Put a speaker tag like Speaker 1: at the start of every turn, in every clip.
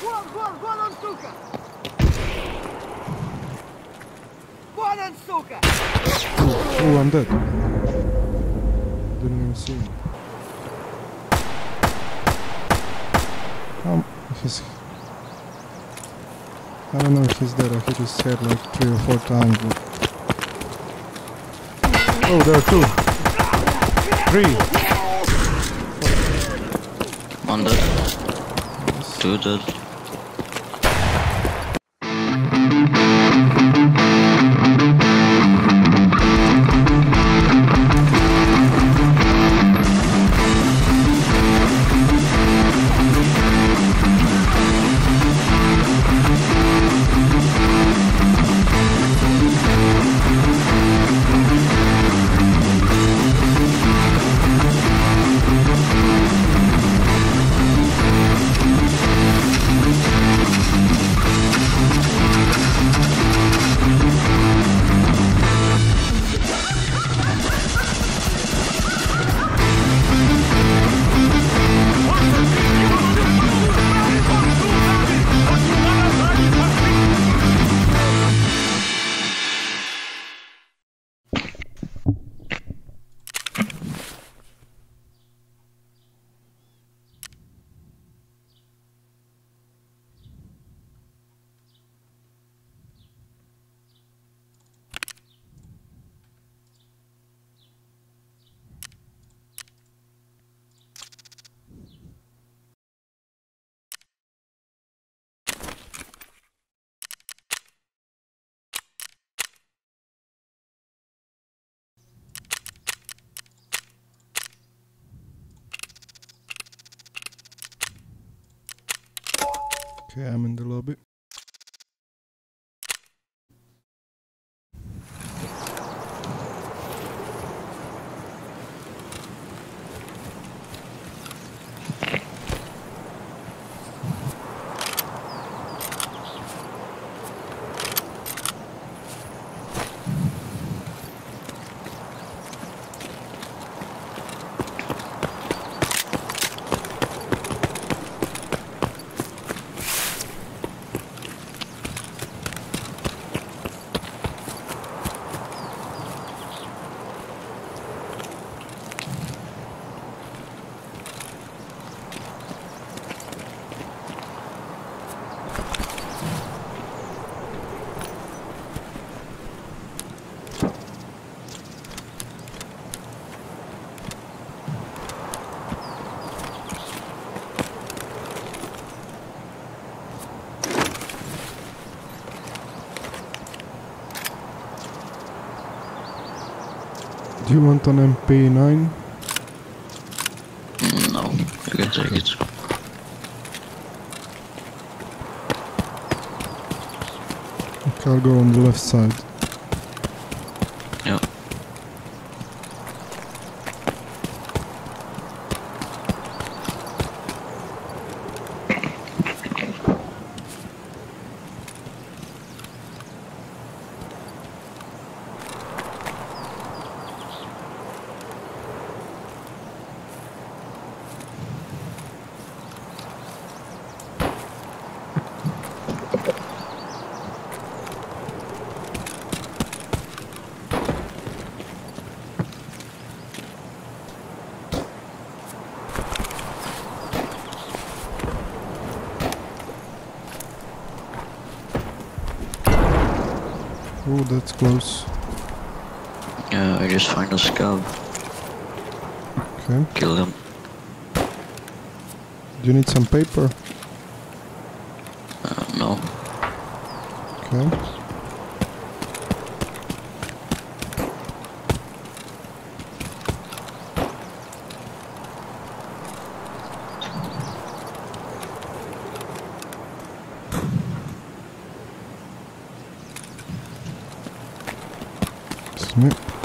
Speaker 1: Buon, buon, buon suka! Buon suka!
Speaker 2: Oh, I'm dead. Didn't even see him. Um, he's... I don't know if he's dead. I hit his head like three or four times. But... Oh, there are two. Three.
Speaker 3: One dead. Two dead.
Speaker 2: I'm in the lobby. Do you want an MP9?
Speaker 3: Mm, No, you can take it.
Speaker 2: Okay, I'll go on the left side. Oh, that's close.
Speaker 3: Yeah, I just find a Scav.
Speaker 2: Okay.
Speaker 3: Kill him.
Speaker 2: Do you need some paper?
Speaker 3: Uh, no.
Speaker 2: Okay. Me.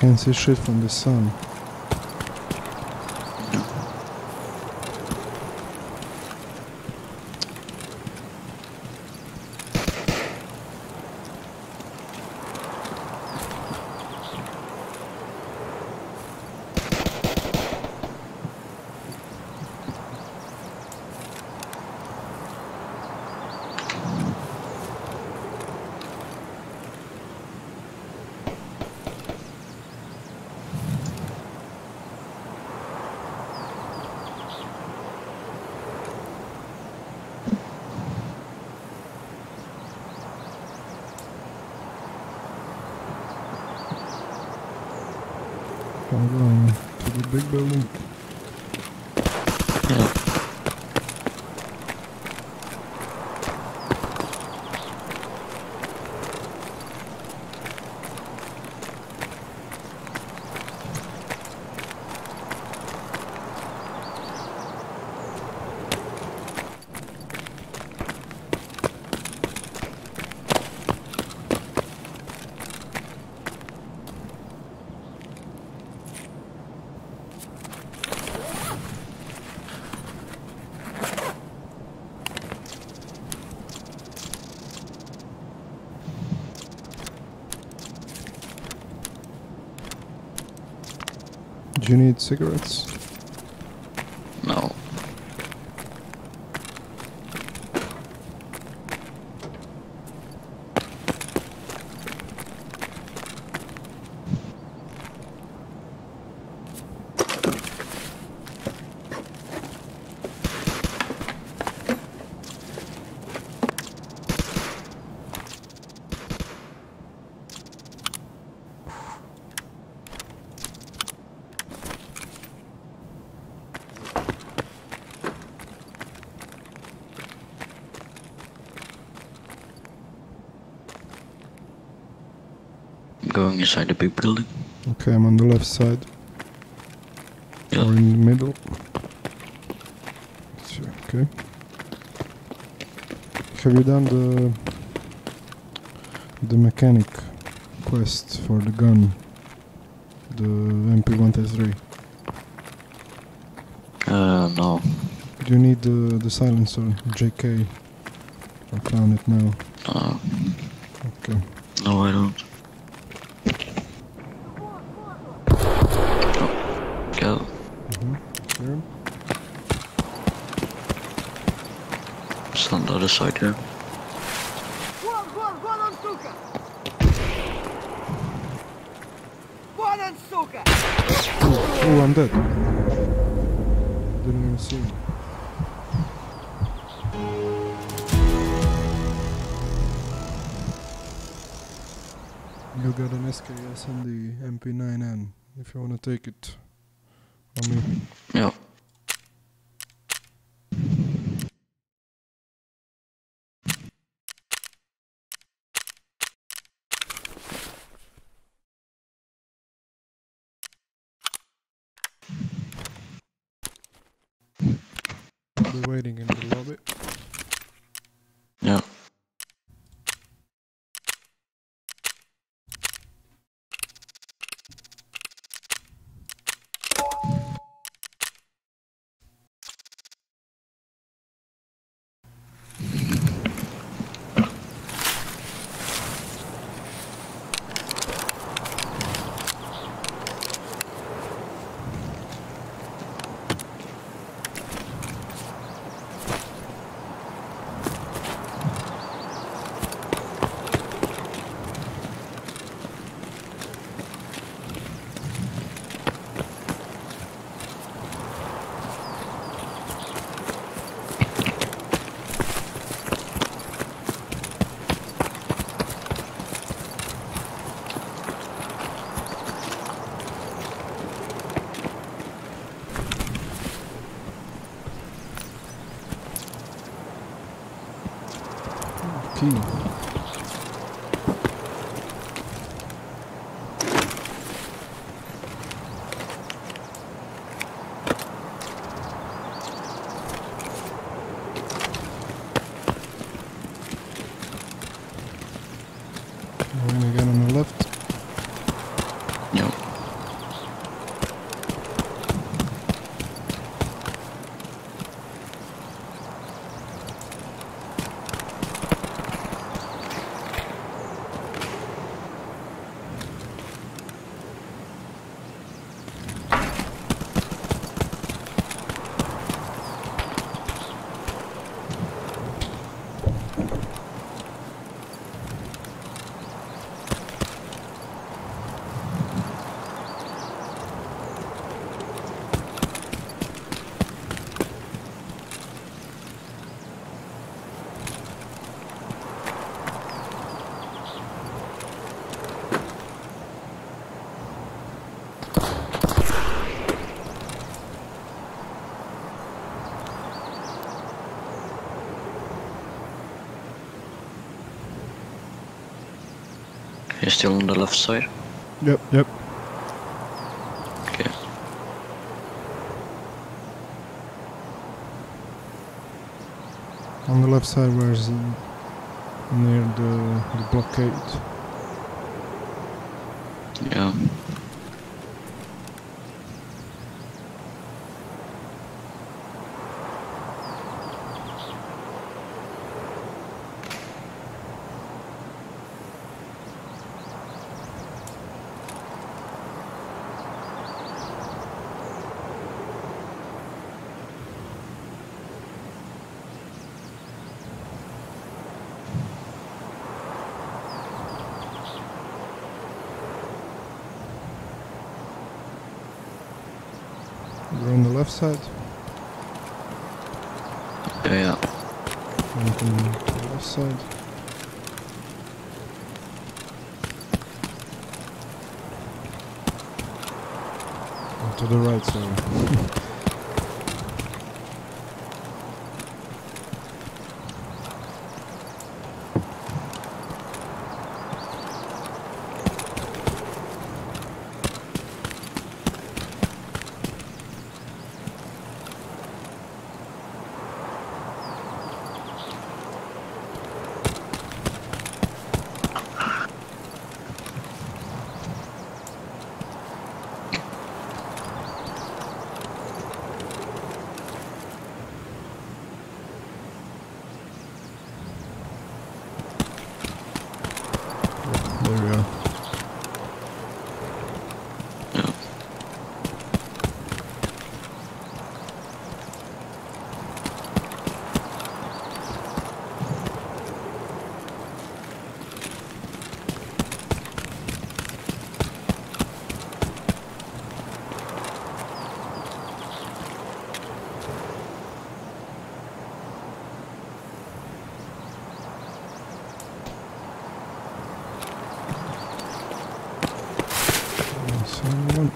Speaker 2: Can see shit from the sun. Going to the big building. You need cigarettes?
Speaker 3: Going inside the big building.
Speaker 2: Okay, I'm on the left side.
Speaker 3: Yeah.
Speaker 2: Or in the middle. Okay. Have you done the the mechanic quest for the gun? The MP133.
Speaker 3: Uh, no.
Speaker 2: Do you need the, the silencer? JK. I found it now.
Speaker 3: Uh,
Speaker 2: Okay.
Speaker 3: no, I don't. Go.
Speaker 2: Mm-hmm. Here.
Speaker 3: It's on the other side here.
Speaker 1: Oh,
Speaker 2: oh, I'm dead. Didn't even see me. You got an SKS and the MP9N if you want to take it. Be waiting in the lobby.
Speaker 3: фильм. You're still on the left side?
Speaker 2: Yep, yep.
Speaker 3: Okay.
Speaker 2: On the left side, where's the, near the, the blockade?
Speaker 3: Yeah.
Speaker 2: Left side.
Speaker 3: Yeah, yeah.
Speaker 2: And left side. Oh, to the right, sorry. There we are.
Speaker 3: Yeah.
Speaker 2: Someone.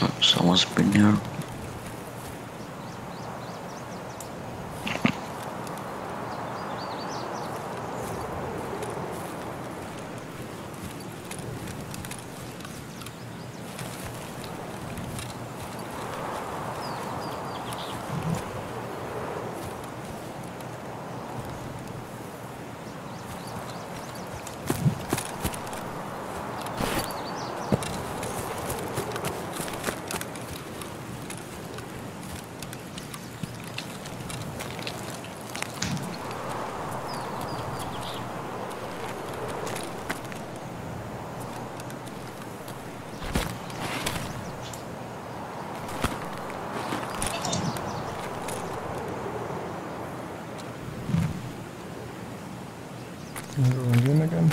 Speaker 3: Oh, someone's been here.
Speaker 2: Everyone's in again.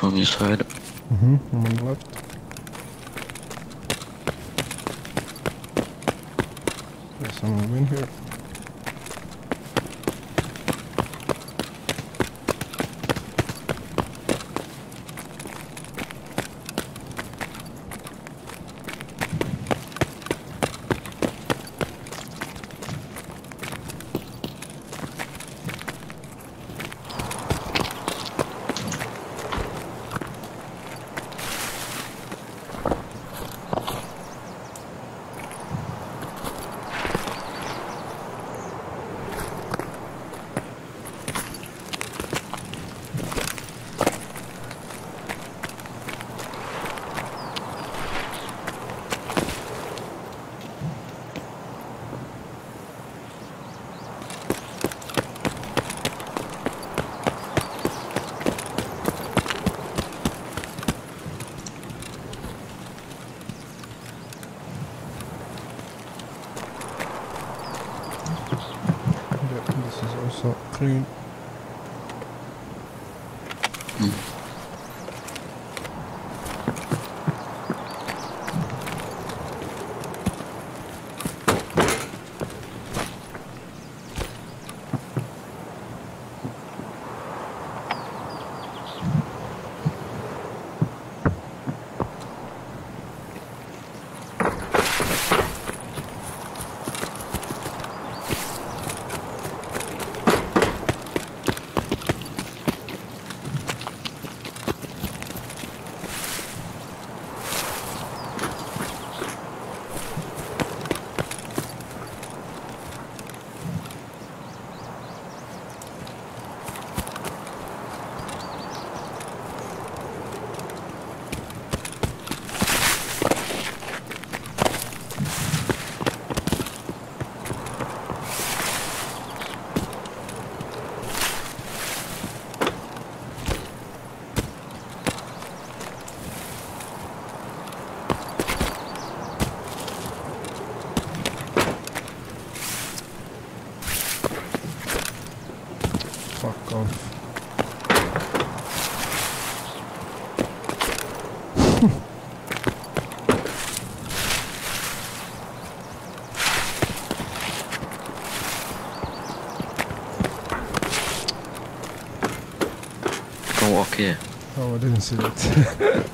Speaker 3: Go on your side.
Speaker 2: Mm-hmm. I'm on the left. There's someone in here. Fuck off.
Speaker 3: Don't walk here.
Speaker 2: Oh, I didn't see that.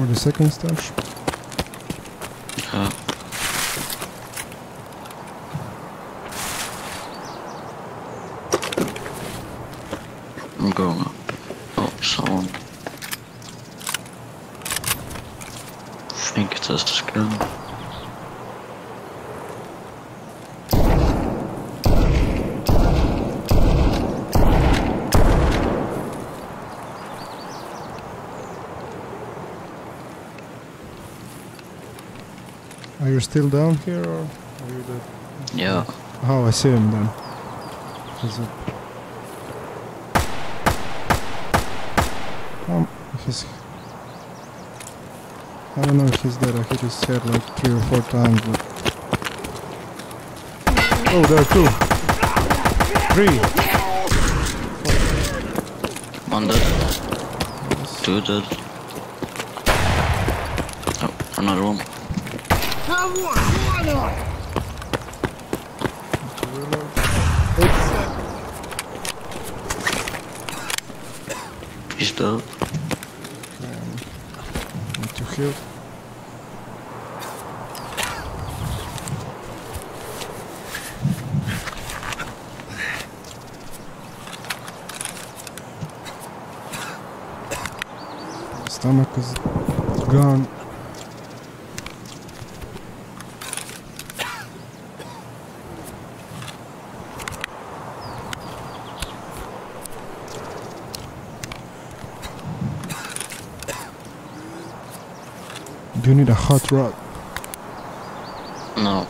Speaker 2: for the second stash.
Speaker 3: Yeah. I'm going up. Oh, someone. think it's a skin.
Speaker 2: Are you still down here or are you dead?
Speaker 3: Yeah.
Speaker 2: Oh, I see him then. He's up. Um, he's. I don't know if he's dead. I hit his head like three or four times, but. Oh, there are two. Three.
Speaker 3: One dead. Two dead. Oh, another one.
Speaker 1: Have one! One on!
Speaker 3: He's dead.
Speaker 2: Um, need to heal. Stomach is gone. Do you need a hot rod?
Speaker 3: No.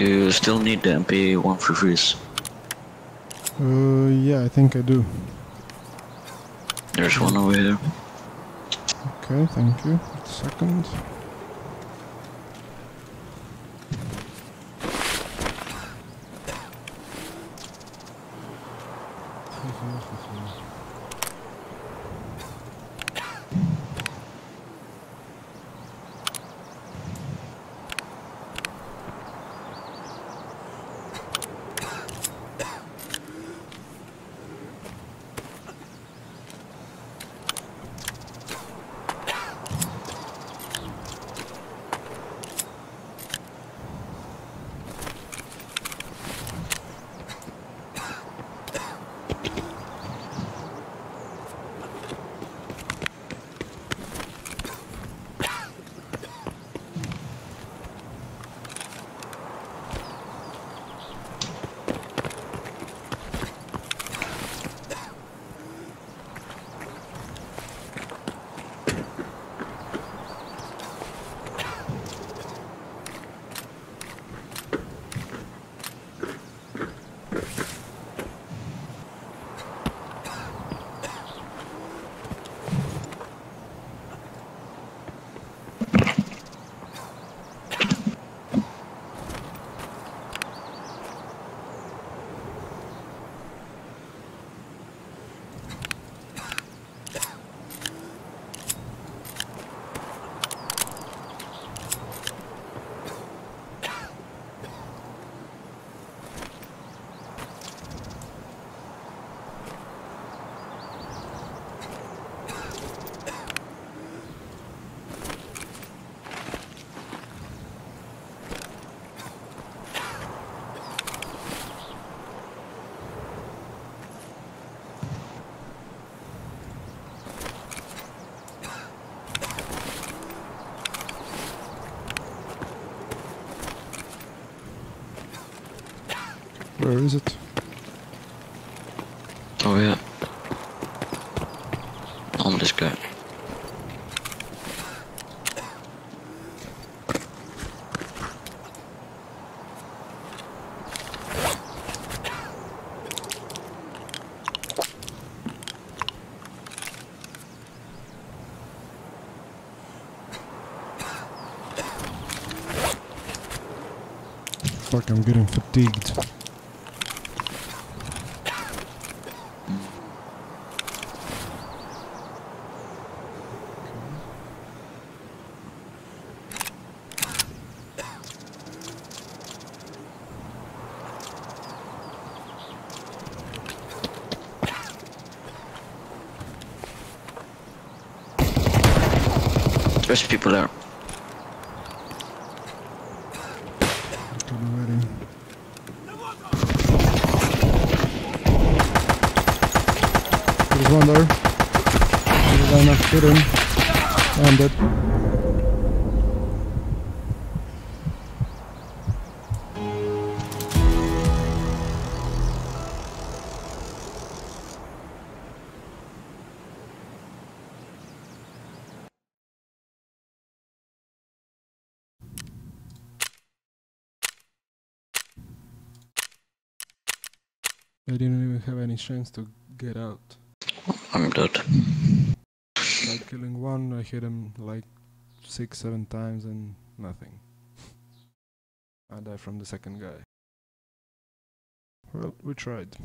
Speaker 3: You still need the MP1 for freeze?
Speaker 2: Uh, yeah, I think I do.
Speaker 3: There's one over here.
Speaker 2: Okay, thank you. Second. Where is it?
Speaker 3: Oh yeah. On this guy.
Speaker 2: Fuck, I'm getting fatigued.
Speaker 3: There's people there.
Speaker 2: There's one there. One up, hit him. I'm dead. Any chance to get out.
Speaker 3: I'm dead.
Speaker 2: Tried killing one, I hit him like six, seven times and nothing. I died from the second guy. Well, we tried.